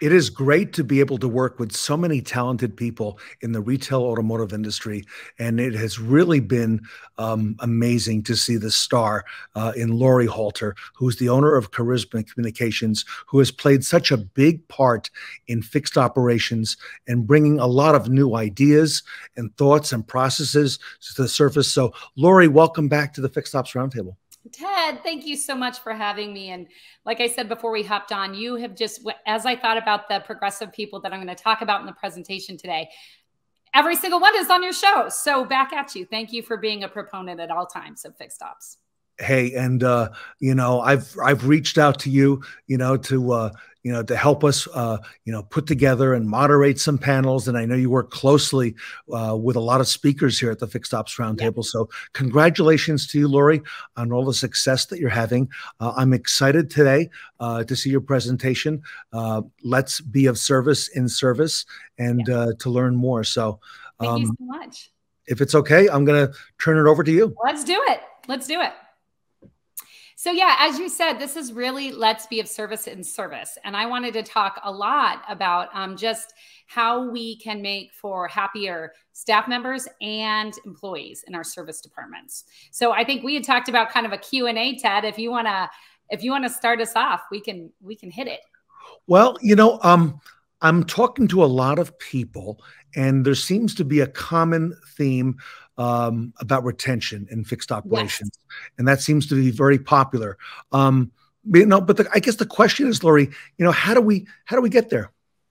It is great to be able to work with so many talented people in the retail automotive industry. And it has really been um, amazing to see the star uh, in Laurie Halter, who's the owner of Charisma Communications, who has played such a big part in fixed operations and bringing a lot of new ideas and thoughts and processes to the surface. So, Laurie, welcome back to the Fixed Ops Roundtable. Ted, thank you so much for having me. And like I said before we hopped on, you have just, as I thought about the progressive people that I'm going to talk about in the presentation today, every single one is on your show. So back at you. Thank you for being a proponent at all times of fixed ops hey and uh you know i've i've reached out to you you know to uh you know, to help us, uh, you know, put together and moderate some panels. And I know you work closely uh, with a lot of speakers here at the Fixed Ops Roundtable. So congratulations to you, Laurie, on all the success that you're having. Uh, I'm excited today uh, to see your presentation. Uh, let's be of service in service and uh, to learn more. So thank um, you so much. If it's okay, I'm going to turn it over to you. Let's do it. Let's do it. So, yeah, as you said, this is really let's be of service in service. And I wanted to talk a lot about um, just how we can make for happier staff members and employees in our service departments. So, I think we had talked about kind of a Q&A, Ted. If you want to, if you want to start us off, we can, we can hit it. Well, you know, um, I'm talking to a lot of people, and there seems to be a common theme um, about retention in fixed operations, yes. and that seems to be very popular. Um, you know, but the, I guess the question is, Laurie, you know, how do we how do we get there?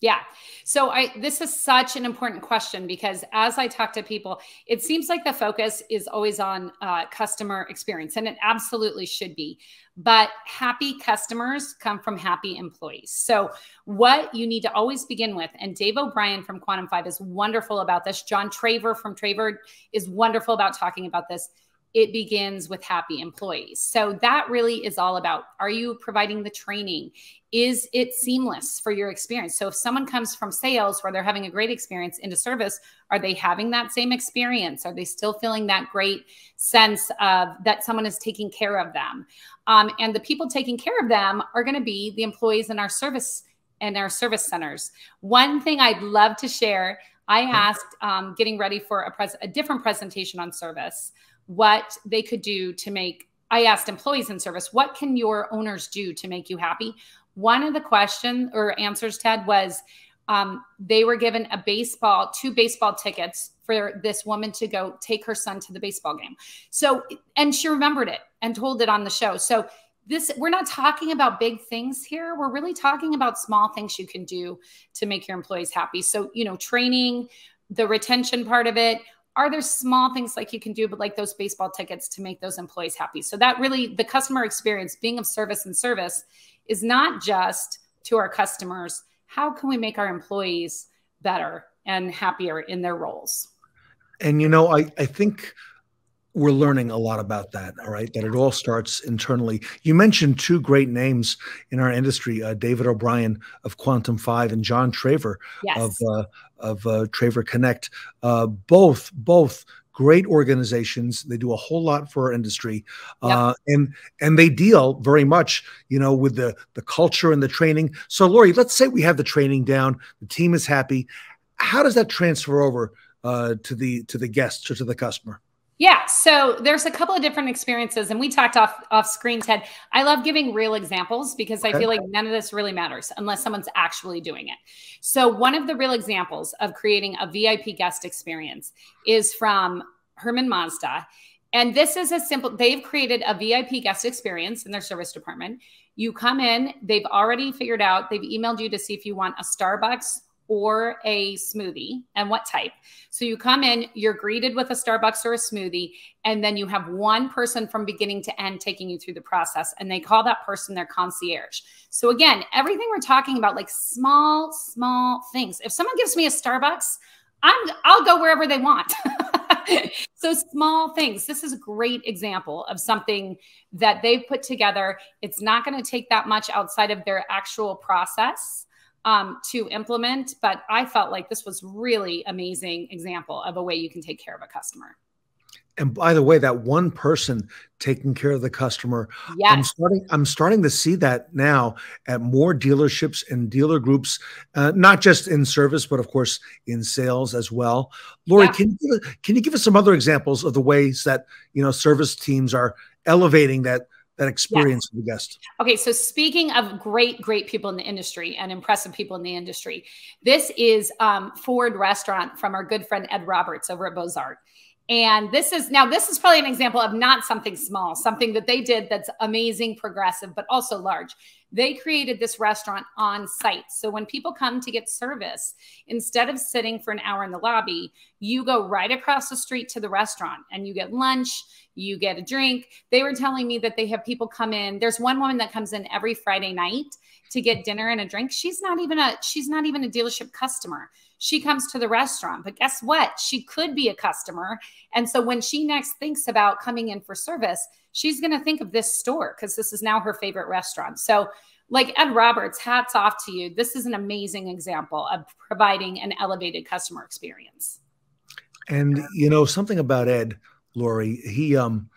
Yeah. So I this is such an important question because as I talk to people, it seems like the focus is always on uh, customer experience, and it absolutely should be. But happy customers come from happy employees. So what you need to always begin with, and Dave O'Brien from Quantum Five is wonderful about this. John Traver from Traver is wonderful about talking about this it begins with happy employees. So that really is all about are you providing the training? Is it seamless for your experience? So if someone comes from sales where they're having a great experience into service, are they having that same experience? Are they still feeling that great sense of that someone is taking care of them? Um, and the people taking care of them are going to be the employees in our service and our service centers. One thing I'd love to share, I asked um, getting ready for a, a different presentation on service what they could do to make I asked employees in service, what can your owners do to make you happy? One of the questions or answers, Ted, was um, they were given a baseball, two baseball tickets for this woman to go take her son to the baseball game. So, and she remembered it and told it on the show. So, this, we're not talking about big things here. We're really talking about small things you can do to make your employees happy. So, you know, training, the retention part of it, are there small things like you can do but like those baseball tickets to make those employees happy? So that really the customer experience being of service and service is not just to our customers how can we make our employees better and happier in their roles? And you know i i think we're learning a lot about that all right that it all starts internally. You mentioned two great names in our industry uh, david o'brien of quantum five and john traver yes. of uh, of uh, traver connect. Uh, both both great organizations. They do a whole lot for our industry yep. uh, and and they deal very much you know with the the culture and the training. So laurie let's say we have the training down the team is happy. How does that transfer over uh, to the to the guests or to the customer yeah, so there's a couple of different experiences, and we talked off off screen, Ted. I love giving real examples because I feel like none of this really matters unless someone's actually doing it. So one of the real examples of creating a VIP guest experience is from Herman Mazda. And this is a simple, they've created a VIP guest experience in their service department. You come in, they've already figured out, they've emailed you to see if you want a Starbucks or a smoothie and what type. So you come in, you're greeted with a Starbucks or a smoothie, and then you have one person from beginning to end taking you through the process. And they call that person their concierge. So again, everything we're talking about, like small, small things. If someone gives me a Starbucks, I'm I'll go wherever they want. so small things. This is a great example of something that they've put together. It's not going to take that much outside of their actual process um, to implement. But I felt like this was really amazing example of a way you can take care of a customer. And by the way, that one person taking care of the customer, yes. I'm starting. I'm starting to see that now at more dealerships and dealer groups, uh, not just in service, but of course in sales as well. Laurie, yeah. can you can you give us some other examples of the ways that you know service teams are elevating that that experience yeah. of the guest. Okay, so speaking of great, great people in the industry and impressive people in the industry, this is um, Ford Restaurant from our good friend Ed Roberts over at Beaux-Arts. And this is now, this is probably an example of not something small, something that they did that's amazing, progressive, but also large. They created this restaurant on site. So when people come to get service, instead of sitting for an hour in the lobby, you go right across the street to the restaurant and you get lunch, you get a drink. They were telling me that they have people come in. There's one woman that comes in every Friday night to get dinner and a drink. She's not even a she's not even a dealership customer she comes to the restaurant. But guess what? She could be a customer. And so when she next thinks about coming in for service, she's going to think of this store because this is now her favorite restaurant. So, like Ed Roberts, hats off to you. This is an amazing example of providing an elevated customer experience. And you know something about Ed, Laurie, he um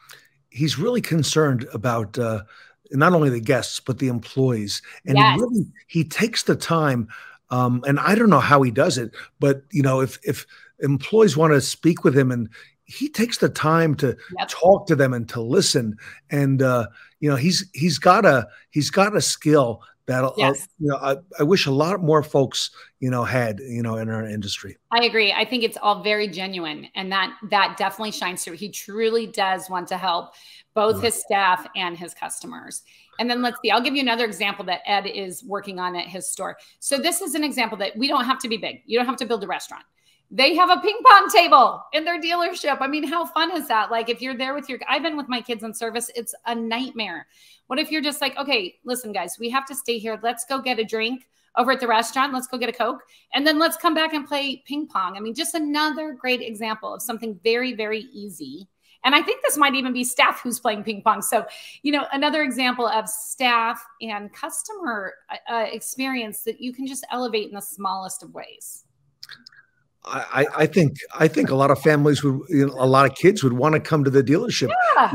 he's really concerned about uh not only the guests but the employees and yes. he really he takes the time um, and I don't know how he does it, but you know, if if employees want to speak with him and he takes the time to yep. talk to them and to listen and uh, you know he's he's got a he's got a skill that yes. you know I, I wish a lot more folks you know had you know in our industry i agree i think it's all very genuine and that that definitely shines through he truly does want to help both right. his staff and his customers and then let's see, I'll give you another example that Ed is working on at his store. So this is an example that we don't have to be big. You don't have to build a restaurant. They have a ping pong table in their dealership. I mean, how fun is that? Like if you're there with your I've been with my kids in service, it's a nightmare. What if you're just like, okay, listen guys, we have to stay here. Let's go get a drink over at the restaurant. Let's go get a Coke. And then let's come back and play ping pong. I mean, just another great example of something very, very easy and I think this might even be staff who's playing ping pong. So, you know, another example of staff and customer uh, uh, experience that you can just elevate in the smallest of ways. I, I, think I think a lot of families would, you know, a lot of kids would want to come to the dealership. Yeah.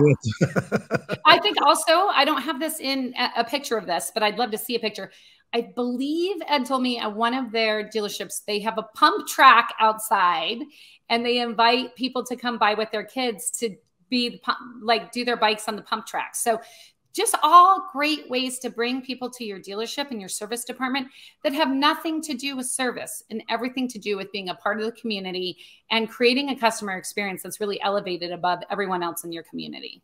I think also I don't have this in a picture of this, but I'd love to see a picture. I believe Ed told me at one of their dealerships they have a pump track outside, and they invite people to come by with their kids to be the pump, like do their bikes on the pump track. So just all great ways to bring people to your dealership and your service department that have nothing to do with service and everything to do with being a part of the community and creating a customer experience that's really elevated above everyone else in your community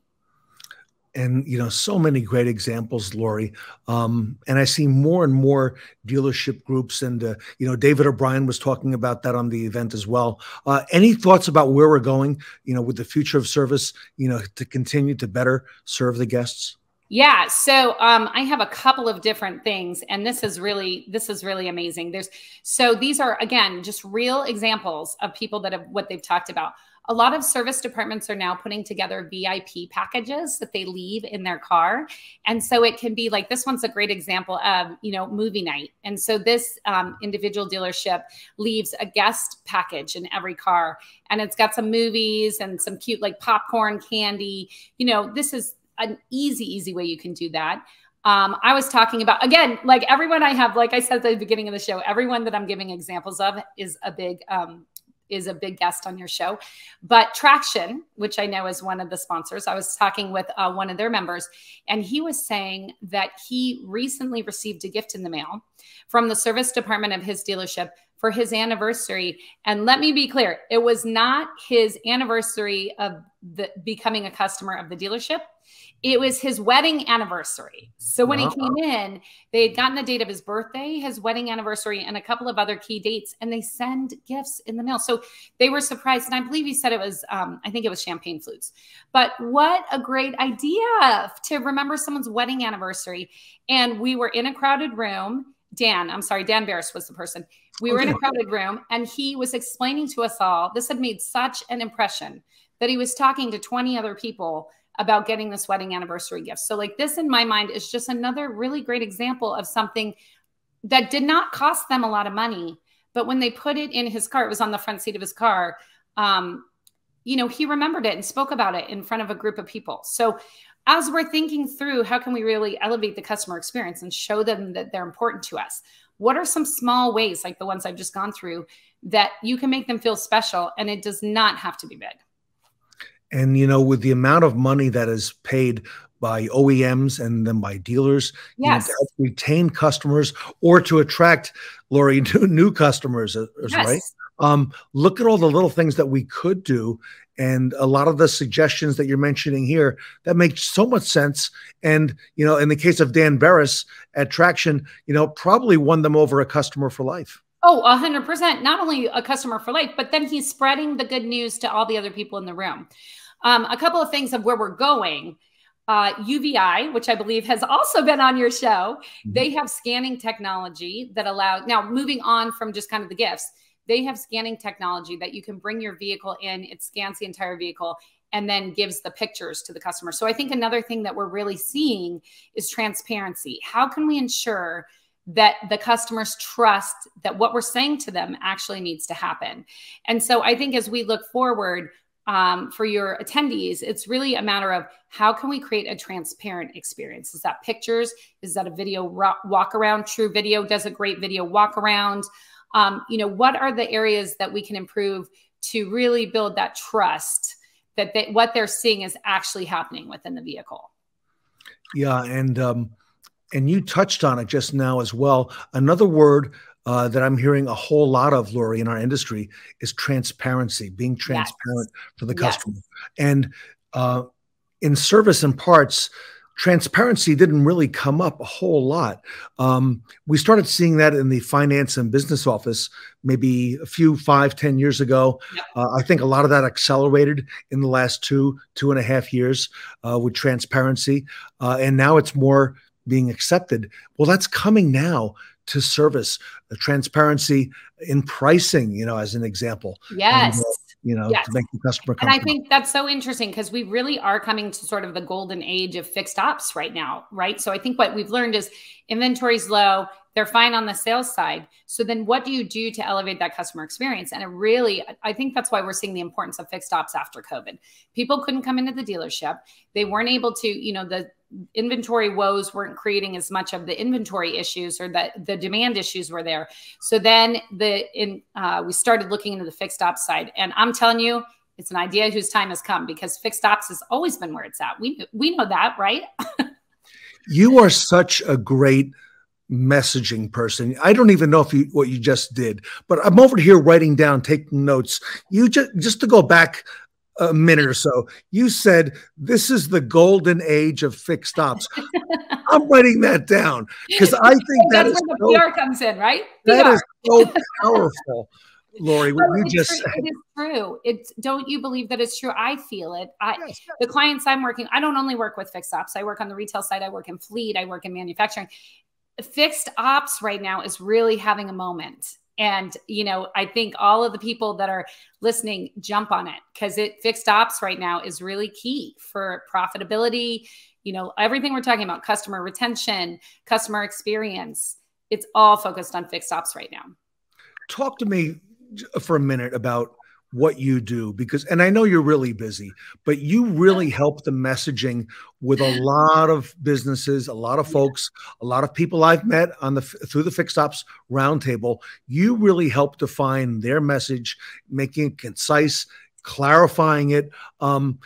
and you know so many great examples laurie um, and i see more and more dealership groups and uh, you know david o'brien was talking about that on the event as well. Uh, any thoughts about where we're going you know with the future of service you know to continue to better serve the guests? Yeah, so um, I have a couple of different things, and this is really this is really amazing. There's so these are again just real examples of people that have what they've talked about a lot of service departments are now putting together VIP packages that they leave in their car. And so it can be like this one's a great example of, you know, movie night. And so this um, individual dealership leaves a guest package in every car and it's got some movies and some cute like popcorn, candy. You know, this is an easy, easy way you can do that. Um, I was talking about again, like everyone I have, like I said at the beginning of the show, everyone that I'm giving examples of is a big um, is a big guest on your show. But Traction, which I know is one of the sponsors, I was talking with uh, one of their members, and he was saying that he recently received a gift in the mail from the service department of his dealership for his anniversary. And let me be clear, it was not his anniversary of the, becoming a customer of the dealership. It was his wedding anniversary. So when he came in, they had gotten the date of his birthday, his wedding anniversary, and a couple of other key dates, and they send gifts in the mail. So they were surprised. And I believe he said it was, um, I think it was champagne flutes. But what a great idea to remember someone's wedding anniversary. And we were in a crowded room. Dan, I'm sorry, Dan Barris was the person. We were in a crowded room, and he was explaining to us all this had made such an impression that he was talking to 20 other people about getting this wedding anniversary gift. So, like, this in my mind is just another really great example of something that did not cost them a lot of money. But when they put it in his car, it was on the front seat of his car. Um, you know, he remembered it and spoke about it in front of a group of people. So as we're thinking through how can we really elevate the customer experience and show them that they're important to us, what are some small ways like the ones I've just gone through that you can make them feel special and it does not have to be big? And you know, with the amount of money that is paid by OEMs and then by dealers yes. you know, to retain customers or to attract Laurie new, new customers, uh, yes. right? Um, look at all the little things that we could do and a lot of the suggestions that you're mentioning here that make so much sense and you know in the case of dan Berris at traction you know probably won them over a customer for life oh 100% not only a customer for life but then he's spreading the good news to all the other people in the room um, a couple of things of where we're going uh, UVeye, which I believe has also been on your show, mm-hmm. they have scanning technology that allows. Now, moving on from just kind of the gifts, they have scanning technology that you can bring your vehicle in, it scans the entire vehicle and then gives the pictures to the customer. So I think another thing that we're really seeing is transparency. How can we ensure that the customers trust that what we're saying to them actually needs to happen? And so I think as we look forward, um, for your attendees, it's really a matter of how can we create a transparent experience? Is that pictures? Is that a video walk around? TruVideo does a great video walk around um, you know, what are the areas that we can improve to really build that trust that they, what they're seeing is actually happening within the vehicle? Yeah, and um, and you touched on it just now as well. Another word uh, that I'm hearing a whole lot of, Laurie, in our industry is transparency, being transparent yes. for the customer. Yes. And uh, in service and parts, transparency didn't really come up a whole lot. Um, we started seeing that in the finance and business office maybe a few five, ten years ago. Yep. Uh, I think a lot of that accelerated in the last two, two and a half years uh, with transparency. Uh, and now it's more being accepted. Well, that's coming now to service the transparency in pricing, you know, as an example. Yes. And, uh, you know, yes. to make the customer And I think that's so interesting because we really are coming to sort of the golden age of fixed ops right now, right? So I think what we've learned is inventory's low, they're fine on the sales side. So then what do you do to elevate that customer experience? And it really, I think that's why we're seeing the importance of fixed ops after COVID. People couldn't come into the dealership. They weren't able to, you know, the inventory woes weren't creating as much of the inventory issues or that the demand issues were there. So then the in uh, we started looking into the fixed ops side, and I'm telling you, it's an idea whose time has come because fixed ops has always been where it's at. We we know that, right? you are such a great messaging person. I don't even know if you what you just did, but I'm over here writing down, taking notes. You just just to go back a minute or so, you said this is the golden age of fixed ops. I'm writing that down because I think that that's where the so, PR comes in, right? That is so powerful. Laurie, what you just said. It is true. It's don't you believe that it's true? I feel it. I yes, yes. the clients I'm working, I don't only work with fixed ops. I work on the retail side, I work in fleet, I work in manufacturing. Fixed ops right now is really having a moment and, you know, I think all of the people that are listening jump on it because it fixed ops right now is really key for profitability. You know, everything we're talking about customer retention, customer experience, it's all focused on fixed ops right now. Talk to me for a minute about what you do because and I know you're really busy, but you really help the messaging with a lot of businesses, a lot of folks, a lot of people I've met on the through the fixed ops roundtable. You really help define their message, making it concise, clarifying it. Um,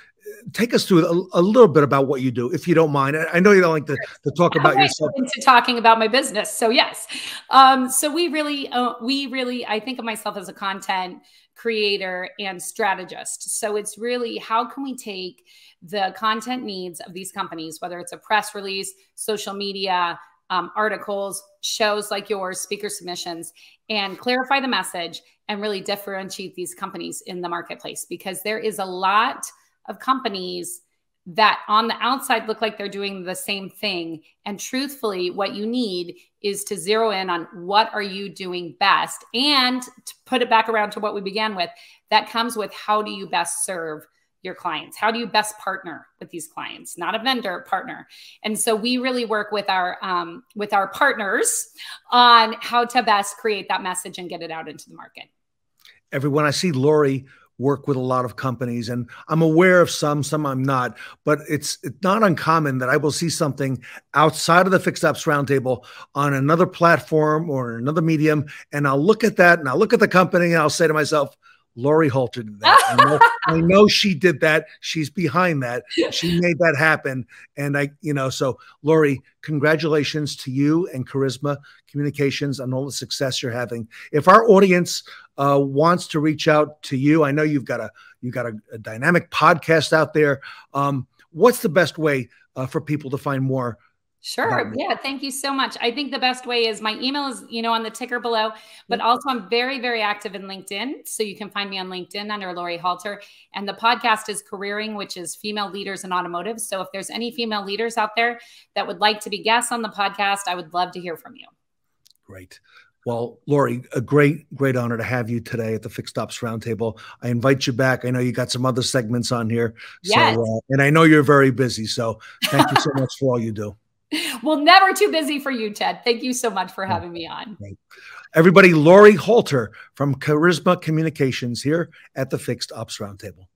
take us through a, a, little bit about what you do, if you don't mind. I know you don't like to, to talk about yourself. Into talking about my business, so yes. Um, so we really, uh, we really, I think of myself as a content creator, and strategist. So it's really how can we take the content needs of these companies, whether it's a press release, social media, um, articles, shows like yours, speaker submissions, and clarify the message and really differentiate these companies in the marketplace because there is a lot of companies that on the outside look like they're doing the same thing. And truthfully what you need is to zero in on what are you doing best. And to put it back around to what we began with that comes with how do you best serve your clients? How do you best partner with these clients? Not a vendor partner. And so we really work with our um, with our partners on how to best create that message and get it out into the market. Everyone i see laurie work with a lot of companies, and I'm aware of some, some I'm not, but it's it's not uncommon that I will see something outside of the fixed ops roundtable on another platform or another medium, and I'll look at that and I'll look at the company and I'll say to myself, Laurie Halter did that. I know, I know, she did that. She's behind that. She made that happen. And I, you know, so Laurie, congratulations to you and Charisma Communications on all the success you're having. If our audience uh, wants to reach out to you, I know you've got a you've got a, a dynamic podcast out there. Um, what's the best way uh, for people to find more Sure. Yeah. Thank you so much. I think the best way is my email is, you know, on the ticker below, but also I'm very, very active in LinkedIn. So you can find me on LinkedIn under Laurie Halter. And the podcast is Careering, which is female leaders in automotive. So if there's any female leaders out there that would like to be guests on the podcast, I would love to hear from you. Great. Well, Laurie, a great, great honor to have you today at the Fixed Ops Roundtable. I invite you back. I know you got some other segments on here. Yes. So, uh, and I know you're very busy. So thank you so much for all you do. well, never too busy for you, Ted. Thank you so much for having me on. Everybody, Laurie Halter from Charisma Communications here at the Fixed Ops Roundtable.